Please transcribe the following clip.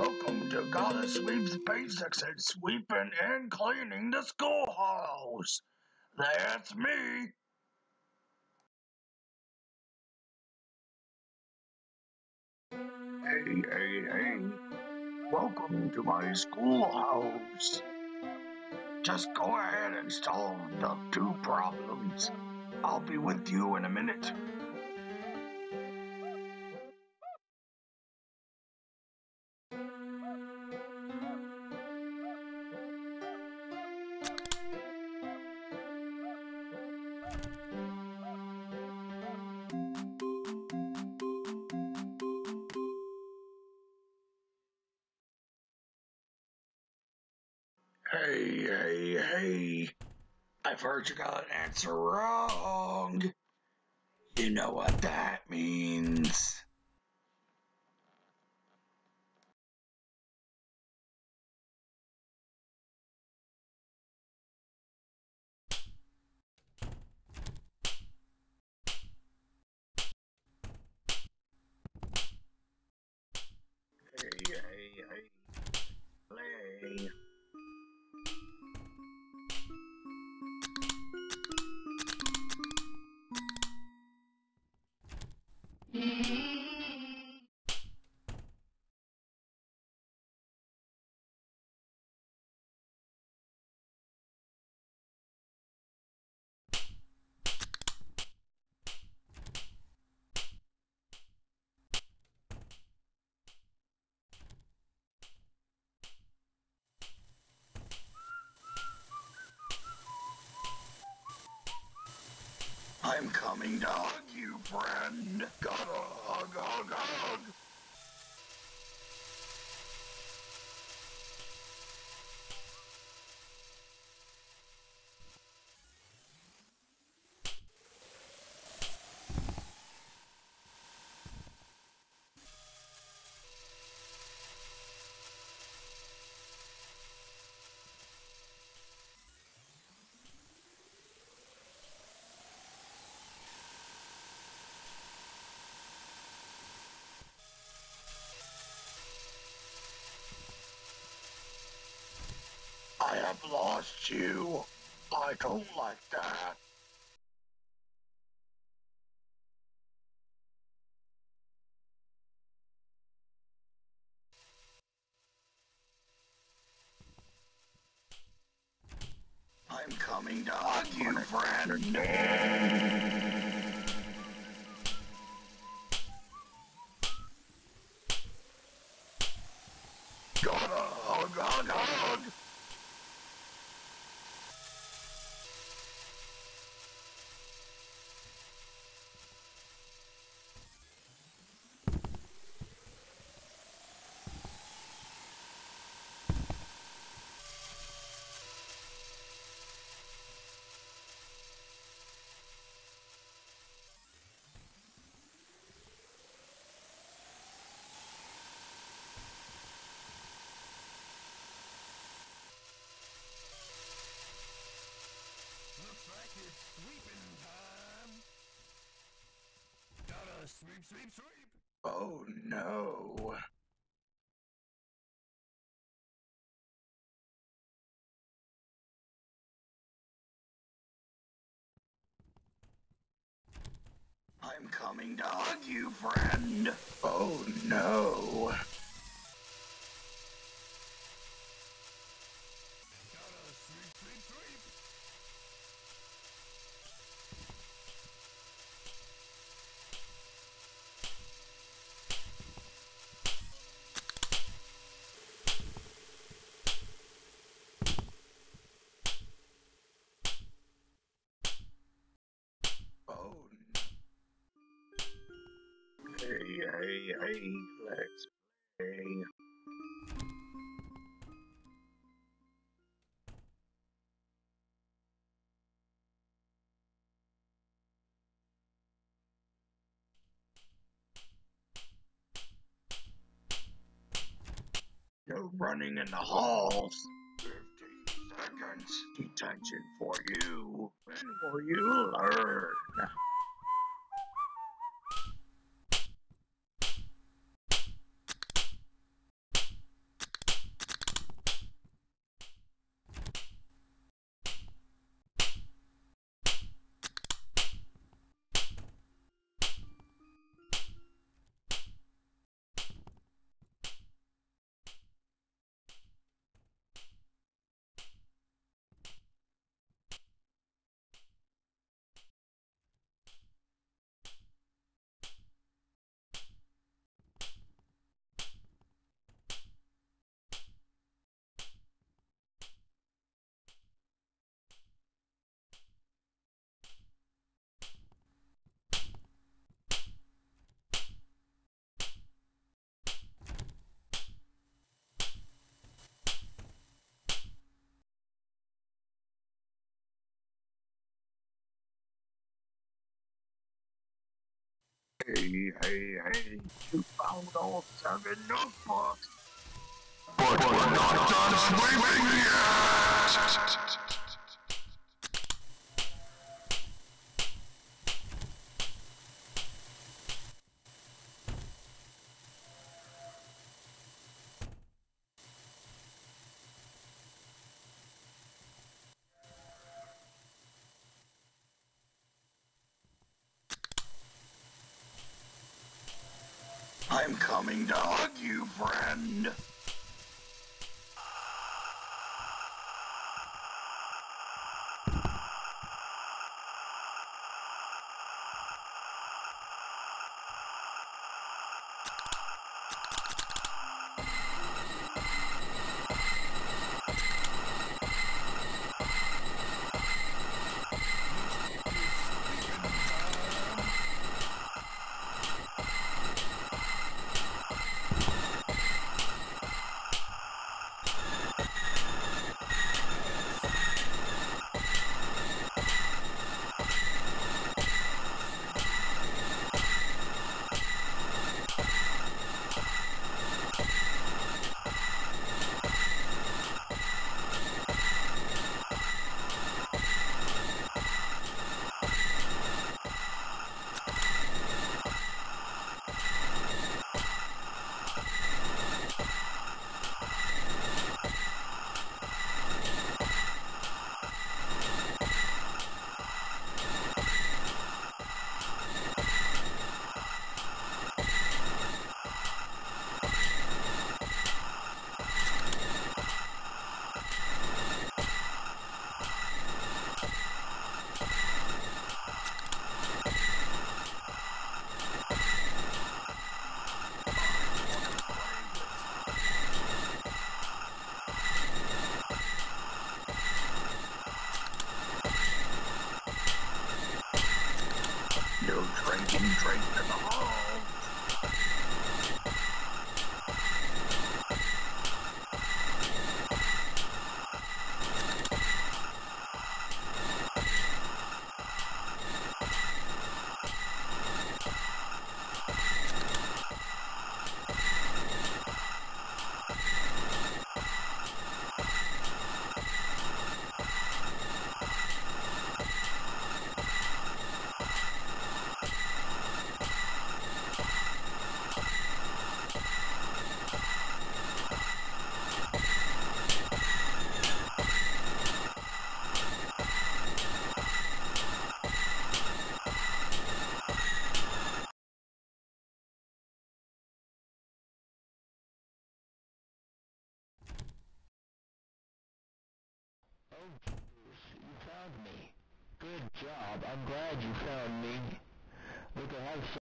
Welcome to Gotta Sweep's Basics at Sweeping and Cleaning the Schoolhouse. That's me. Hey, hey, hey. Welcome to my schoolhouse. Just go ahead and solve the two problems. I'll be with you in a minute. Hey, hey, hey. I've heard you got an answer wrong. You know what that means. Coming hug you, friend. Gotta hug, hug, hug. I have lost you. I don't like that. I'm coming to hug you, friend. Sweep, sweep, sweep. Oh no. I'm coming to hug you, friend. Oh no. Hey, hey, let's play. No running in the halls. 15 seconds. Detention for you. When will you learn? Hey, hey, hey, you found all seven notebooks. But we're not done sweeping yet! I'm coming to hug you, friend. Drinking drink you found me. Good job. I'm glad you found me. Look, I have